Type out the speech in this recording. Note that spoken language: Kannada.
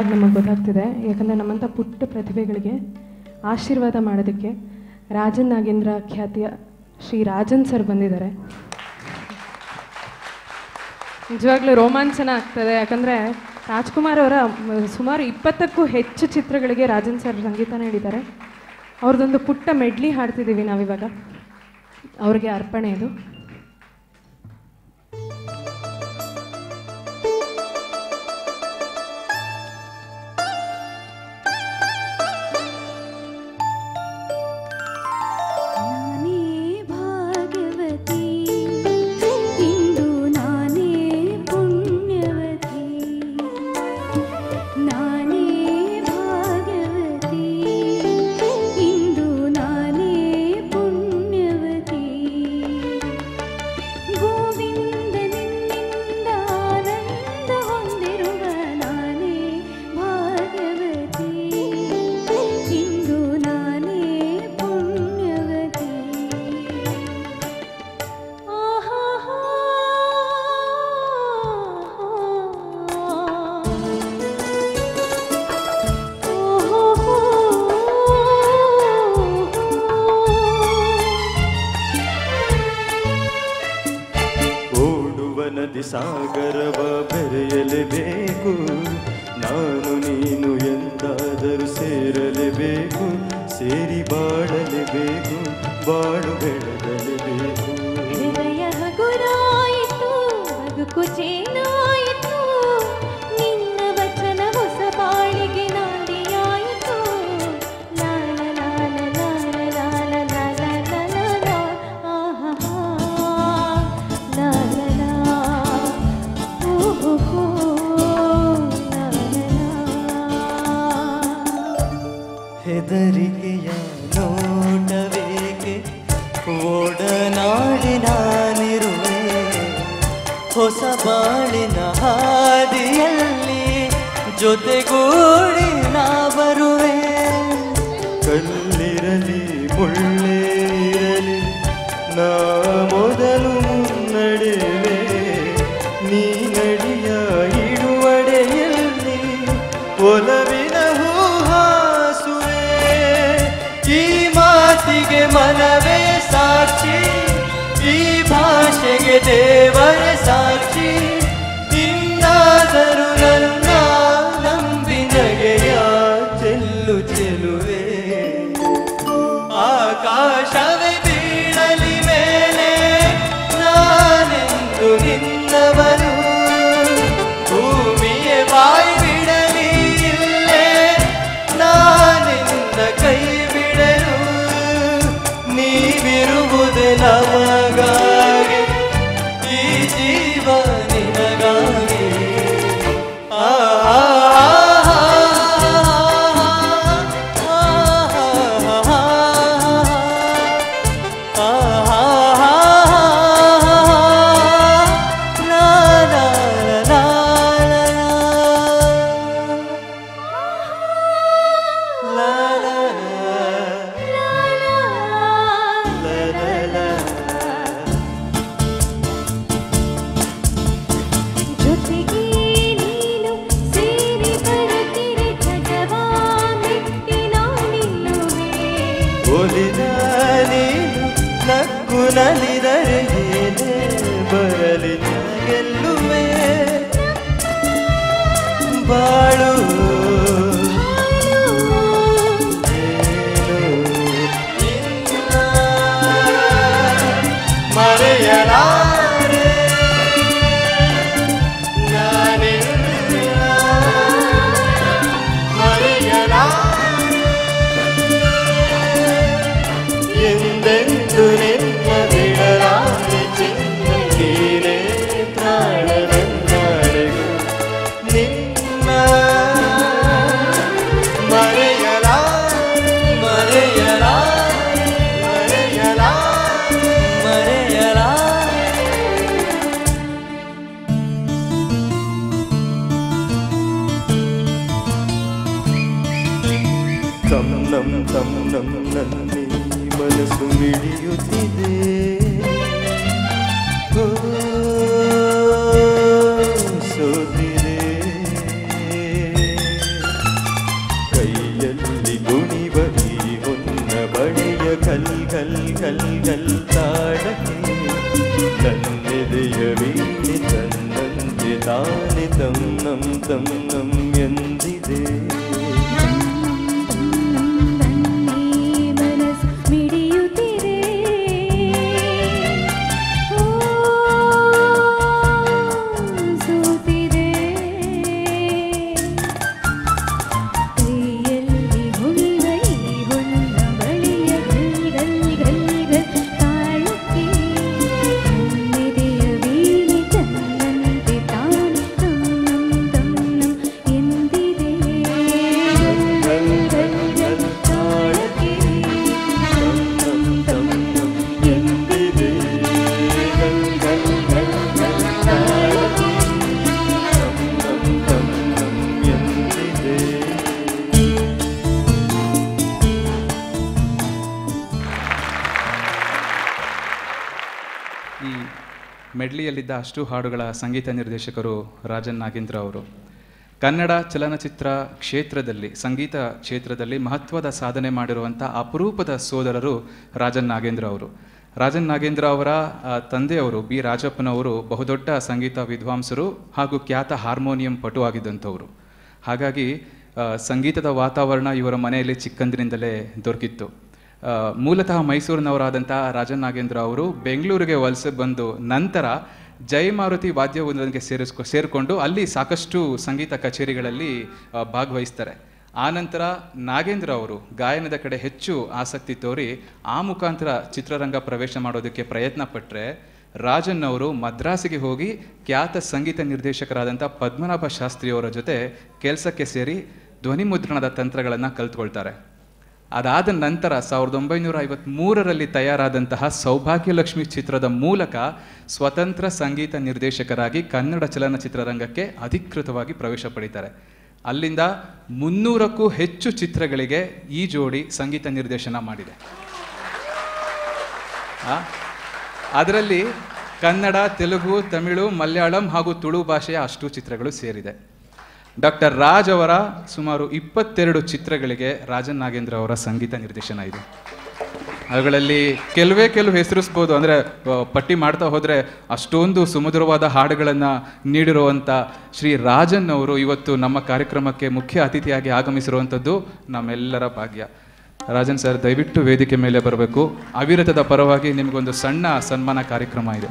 ಇವಾಗ ನಮಗೆ ಗೊತ್ತಾಗ್ತಿದೆ. ಯಾಕಂದರೆ ನಮ್ಮಂಥ ಪುಟ್ಟ ಪ್ರತಿಭೆಗಳಿಗೆ ಆಶೀರ್ವಾದ ಮಾಡೋದಕ್ಕೆ ರಾಜನ್ ನಾಗೇಂದ್ರ ಖ್ಯಾತಿಯ ಶ್ರೀ ರಾಜನ್ ಸರ್ ಬಂದಿದ್ದಾರೆ. ನಿಜವಾಗ್ಲೂ ರೋಮಾಂಚನ ಆಗ್ತದೆ. ಯಾಕಂದರೆ ರಾಜ್ಕುಮಾರ್ ಅವರ ಸುಮಾರು ಇಪ್ಪತ್ತಕ್ಕೂ ಹೆಚ್ಚು ಚಿತ್ರಗಳಿಗೆ ರಾಜನ್ ಸರ್ ಸಂಗೀತ ನೀಡಿದ್ದಾರೆ. ಅವ್ರದ್ದೊಂದು ಪುಟ್ಟ ಮೆಡ್ಲಿ ಹಾಡ್ತಿದ್ದೀವಿ ನಾವಿವಾಗ. ಅವ್ರಿಗೆ ಅರ್ಪಣೆ ಇದು. ಸಾಗರವ ಬೆರೆಯಲೇಬೇಕು ನಾನು ನೀನು ಎಂದಾದರೂ ಸೇರಲೇಬೇಕು. ಸೇರಿ ಬಾಳಲೇಬೇಕು. ಬಾಳು ಬೆಳಗಲೇಬೇಕು ಓಡನಾಡಿ ನಾನಿರುವೆ. ಹೊಸ ಬಾಳಿನ ಹಾದಿಯಲ್ಲಿ ಜೊತೆಗೂಡಿ ನಾ ಬರುವೆ ಕಲ್ಲಿರಲಿ ಮುಳ್ಳೇ ಇರಲಿ ನಾ ಮೊದಲು ಮುನ್ನಡೆವೆ ಭಾಷೆಗೆ ದೇವರ ಸಾಕ್ಷಿ ನಿನ್ನಾದರೂ ನನ್ನ ನಂಬಿನಗೆಯ ಚೆಲ್ಲು ಚೆಲುವೆ? ಆಕಾಶವೇ ಬೀಳಲಿ ಮೇಲೆ ನಾನೆಂದು ನಿನ್ನವನು never ತಂ ನಂ ತಂ ನಂ ನಲ್ಲಿ ಮನಸ್ಸು ಮಿಡಿಯುತ್ತಿದೆ ಸೋತಿದೆ ಕೈಯಲ್ಲಿ ಗುಣಿವ ಈ ಹೊನ್ನ ಬಳೆಯ ಕಲ್ ಕಲ್ ಕಲ್ ಕಲ್ ತಾಡಕ್ಕೆ ನನ್ನೆದೆಯ ವೀಣೆ ತನ್ನಂತೆ ತಾನೆ ತಂ ನಂ ತಂ ನಂ ಈ ಮೆಡ್ಲಿಯಲ್ಲಿದ್ದ ಅಷ್ಟು ಹಾಡುಗಳ ಸಂಗೀತ ನಿರ್ದೇಶಕರು ರಾಜನ್ ನಾಗೇಂದ್ರ ಅವರು. ಕನ್ನಡ ಚಲನಚಿತ್ರ ಕ್ಷೇತ್ರದಲ್ಲಿ, ಸಂಗೀತ ಕ್ಷೇತ್ರದಲ್ಲಿ ಮಹತ್ವದ ಸಾಧನೆ ಮಾಡಿರುವಂಥ ಅಪರೂಪದ ಸೋದರರು ರಾಜನ್ ನಾಗೇಂದ್ರ ಅವರು. ರಾಜನ್ ನಾಗೇಂದ್ರ ಅವರ ತಂದೆಯವರು ಬಿ. ರಾಜಪ್ಪನವರು ಬಹುದೊಡ್ಡ ಸಂಗೀತ ವಿದ್ವಾಂಸರು ಹಾಗೂ ಖ್ಯಾತ ಹಾರ್ಮೋನಿಯಂ ಪಟು ಆಗಿದ್ದಂಥವರು. ಹಾಗಾಗಿ ಸಂಗೀತದ ವಾತಾವರಣ ಇವರ ಮನೆಯಲ್ಲಿ ಚಿಕ್ಕಂದಿನಿಂದಲೇ ದೊರಕಿತ್ತು. ಮೂಲತಃ ಮೈಸೂರಿನವರಾದಂಥ ರಾಜನ್ ನಾಗೇಂದ್ರ ಅವರು ಬೆಂಗಳೂರಿಗೆ ವಲಸೆ ಬಂದು ನಂತರ ಜಯಮಾರುತಿ ವಾದ್ಯವೃಂದಕ್ಕೆ ಸೇರಿಸ್ಕೊ ಸೇರಿಕೊಂಡು ಅಲ್ಲಿ ಸಾಕಷ್ಟು ಸಂಗೀತ ಕಚೇರಿಗಳಲ್ಲಿ ಆ, ಭಾಗವಹಿಸ್ತಾರೆ. ಆನಂತರ ನಾಗೇಂದ್ರ ಅವರು ಗಾಯನದ ಕಡೆ ಹೆಚ್ಚು ಆಸಕ್ತಿ ತೋರಿ ಆ ಮುಖಾಂತರ ಚಿತ್ರರಂಗ ಪ್ರವೇಶ ಮಾಡೋದಕ್ಕೆ ಪ್ರಯತ್ನ ಪಟ್ಟರೆ ರಾಜನ್ ಅವರು ಮದ್ರಾಸಿಗೆ ಹೋಗಿ ಖ್ಯಾತ ಸಂಗೀತ ನಿರ್ದೇಶಕರಾದಂಥ ಪದ್ಮನಾಭ ಶಾಸ್ತ್ರಿಯವರ ಜೊತೆ ಕೆಲಸಕ್ಕೆ ಸೇರಿ ಧ್ವನಿ ಮುದ್ರಣದ ತಂತ್ರಗಳನ್ನು ಕಲ್ತ್ಕೊಳ್ತಾರೆ. ಅದಾದ ನಂತರ ಸಾವಿರದ ಒಂಬೈನೂರ ಐವತ್ತ್ಮೂರರಲ್ಲಿ ತಯಾರಾದಂತಹ ಸೌಭಾಗ್ಯಲಕ್ಷ್ಮಿ ಚಿತ್ರದ ಮೂಲಕ ಸ್ವತಂತ್ರ ಸಂಗೀತ ನಿರ್ದೇಶಕರಾಗಿ ಕನ್ನಡ ಚಲನಚಿತ್ರರಂಗಕ್ಕೆ ಅಧಿಕೃತವಾಗಿ ಪ್ರವೇಶ ಪಡೀತಾರೆ ಅಲ್ಲಿಂದ ಮುನ್ನೂರಕ್ಕೂ ಹೆಚ್ಚು ಚಿತ್ರಗಳಿಗೆ ಈ ಜೋಡಿ ಸಂಗೀತ ನಿರ್ದೇಶನ ಮಾಡಿದೆ? ಅದರಲ್ಲಿ ಕನ್ನಡ, ತೆಲುಗು, ತಮಿಳು, ಮಲಯಾಳಂ ಹಾಗೂ ತುಳು ಭಾಷೆಯ ಅಷ್ಟು ಚಿತ್ರಗಳು ಸೇರಿದೆ ಡಾಕ್ಟರ್ ರಾಜ್ ಅವರ ಸುಮಾರು ಇಪ್ಪತ್ತೆರಡು ಚಿತ್ರಗಳಿಗೆ ರಾಜನ್ ನಾಗೇಂದ್ರ ಅವರ ಸಂಗೀತ ನಿರ್ದೇಶನ ಇದೆ. ಅವುಗಳಲ್ಲಿ ಕೆಲವೇ ಕೆಲವು ಹೆಸರಿಸ್ಬೋದು. ಅಂದರೆ ಪಟ್ಟಿ ಮಾಡ್ತಾ ಹೋದರೆ ಅಷ್ಟೊಂದು ಸುಮಧುರವಾದ ಹಾಡುಗಳನ್ನು ನೀಡಿರುವಂಥ ಶ್ರೀ ರಾಜನ್ ಅವರು ಇವತ್ತು ನಮ್ಮ ಕಾರ್ಯಕ್ರಮಕ್ಕೆ ಮುಖ್ಯ ಅತಿಥಿಯಾಗಿ ಆಗಮಿಸಿರುವಂಥದ್ದು ನಮ್ಮೆಲ್ಲರ ಭಾಗ್ಯ. ರಾಜನ್ ಸರ್, ದಯವಿಟ್ಟು ವೇದಿಕೆ ಮೇಲೆ ಬರಬೇಕು. ಅವಿರತದ ಪರವಾಗಿ ನಿಮಗೊಂದು ಸಣ್ಣ ಸನ್ಮಾನ ಕಾರ್ಯಕ್ರಮ ಇದೆ.